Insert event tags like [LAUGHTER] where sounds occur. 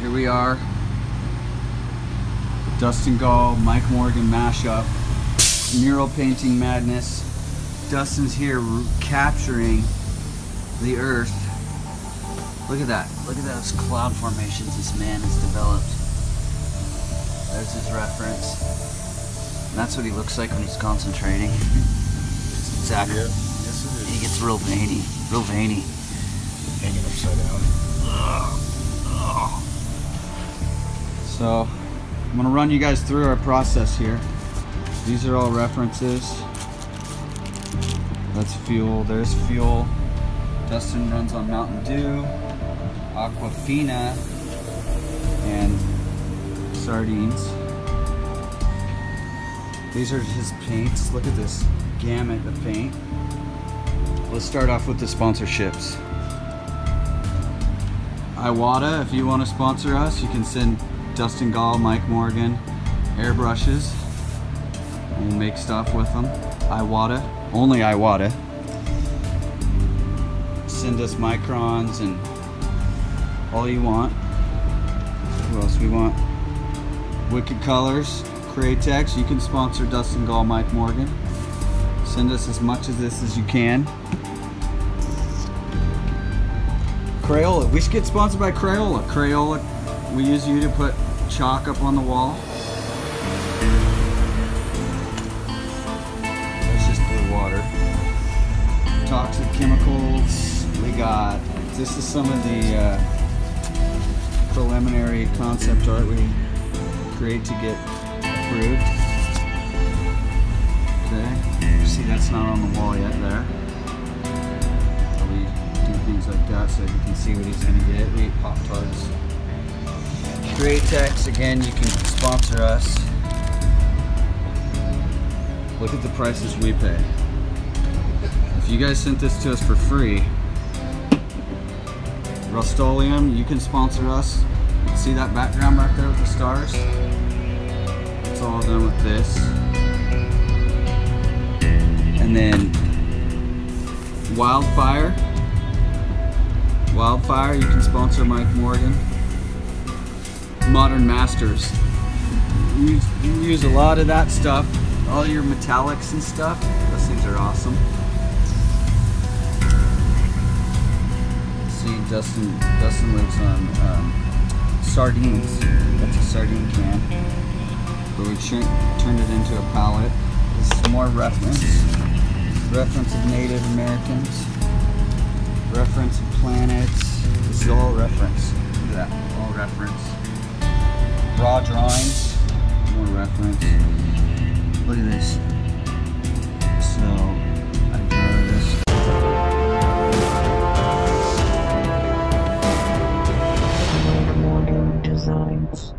Here we are. Dustin Gall, Mike Morgan mashup, mural painting madness. Dustin's here capturing the earth. Look at that. Look at those cloud formations this man has developed. There's his reference. And that's what he looks like when he's concentrating. [LAUGHS] Exactly. Yeah. Yes, it He is. gets real veiny. Real veiny. Hanging upside down. So I'm gonna run you guys through our process here. These are all references. That's fuel. There's fuel. Dustin runs on Mountain Dew, Aquafina, and sardines. These are his paints. Look at this gamut of paint. Let's start off with the sponsorships. Iwata, if you want to sponsor us, you can send Dustin Gall, Mike Morgan, airbrushes. We'll make stuff with them. Iwata, only Iwata. Send us microns and all you want. Who else we want? Wicked Colors, Createx. You can sponsor Dustin Gall, Mike Morgan. Send us as much of this as you can. Crayola. We should get sponsored by Crayola. Crayola, we use you to put chalk up on the wall. That's just blue water. Toxic chemicals. We got. This is some of the uh, preliminary concept art we create to get approved. Okay. See, that's not on the wall yet there like that so you can see what he's gonna get. We eat Pop. Createx, again, you can sponsor us. Look at the prices we pay. If you guys sent this to us for free, Rust-Oleum, you can sponsor us. See that background right there with the stars? It's all done with this. And then Wildfire. Wildfire, you can sponsor Mike Morgan. Modern Masters. We use a lot of that stuff. All your metallics and stuff. Those things are awesome. See, Dustin Dustin lives on um, sardines. That's a sardine can. But we turned it into a palette. This is more reference reference of Native Americans, reference planets. This is all reference. Look at that, all reference. Raw drawings, more reference. Look at this. So, Designs.